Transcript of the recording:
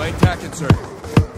Lane tacking, sir.